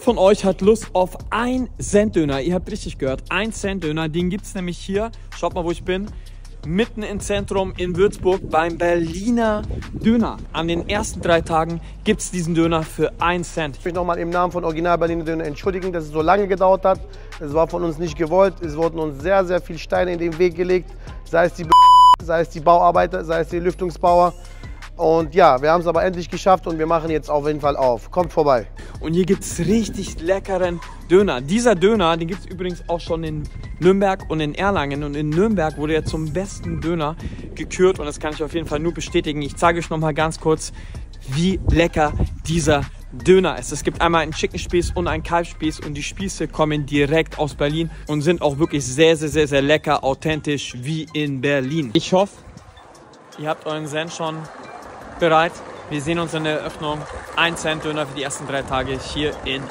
von euch hat Lust auf ein Cent Döner. Ihr habt richtig gehört, ein Cent Döner. Den gibt es nämlich hier. Schaut mal, wo ich bin. Mitten im Zentrum in Würzburg beim Berliner Döner. An den ersten drei Tagen gibt es diesen Döner für ein Cent. Ich möchte nochmal im Namen von Original Berliner Döner entschuldigen, dass es so lange gedauert hat. Es war von uns nicht gewollt. Es wurden uns sehr, sehr viele Steine in den Weg gelegt. Sei es die, sei es die Bauarbeiter, sei es die Lüftungsbauer. Und ja, wir haben es aber endlich geschafft und wir machen jetzt auf jeden Fall auf. Kommt vorbei. Und hier gibt es richtig leckeren Döner. Dieser Döner, den gibt es übrigens auch schon in Nürnberg und in Erlangen. Und in Nürnberg wurde er zum besten Döner gekürt. Und das kann ich auf jeden Fall nur bestätigen. Ich zeige euch noch mal ganz kurz, wie lecker dieser Döner ist. Es gibt einmal einen Chicken Spieß und einen Kalbspieß und die Spieße kommen direkt aus Berlin und sind auch wirklich sehr, sehr, sehr, sehr lecker, authentisch wie in Berlin. Ich hoffe, ihr habt euren Zen schon bereit. Wir sehen uns in der Eröffnung. Ein Cent Döner für die ersten drei Tage hier in